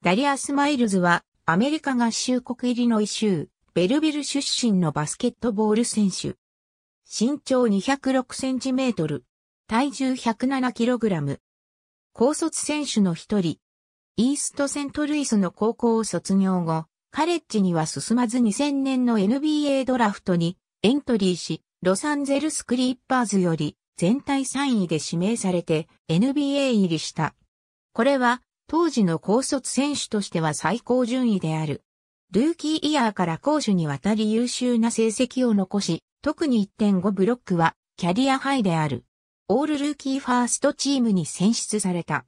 ダリアス・マイルズはアメリカ合衆国イリノイ州ベルビル出身のバスケットボール選手。身長206センチメートル。体重107キログラム。高卒選手の一人。イーストセントルイスの高校を卒業後、カレッジには進まず2000年の NBA ドラフトにエントリーし、ロサンゼルスクリッパーズより全体3位で指名されて NBA 入りした。これは当時の高卒選手としては最高順位である。ルーキーイヤーから攻守にわたり優秀な成績を残し、特に1.5ブロックはキャリアハイである。オールルーキーファーストチームに選出された。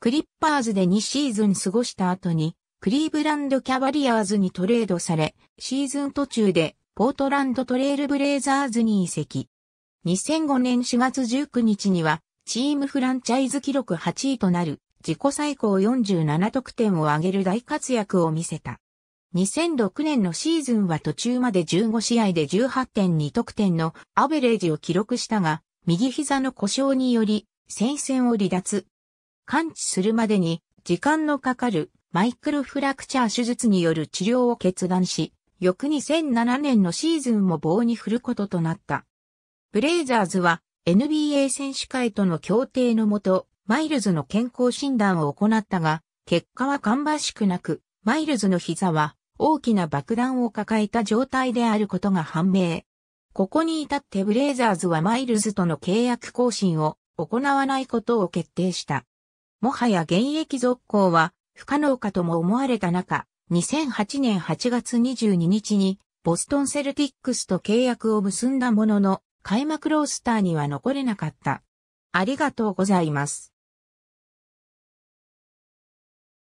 クリッパーズで2シーズン過ごした後に、クリーブランドキャバリアーズにトレードされ、シーズン途中でポートランドトレールブレイザーズに移籍。2005年4月19日には、チームフランチャイズ記録8位となる自己最高47得点を挙げる大活躍を見せた。2006年のシーズンは途中まで15試合で18.2得点のアベレージを記録したが、右膝の故障により戦線を離脱。完治するまでに時間のかかるマイクロフラクチャー手術による治療を決断し、翌2007年のシーズンも棒に振ることとなった。ブレイザーズは NBA 選手会との協定のもと、マイルズの健康診断を行ったが、結果は芳しくなく、マイルズの膝は大きな爆弾を抱えた状態であることが判明。ここに至ってブレイザーズはマイルズとの契約更新を行わないことを決定した。もはや現役続行は不可能かとも思われた中、2008年8月22日にボストンセルティックスと契約を結んだものの開幕ロースターには残れなかった。ありがとうございます。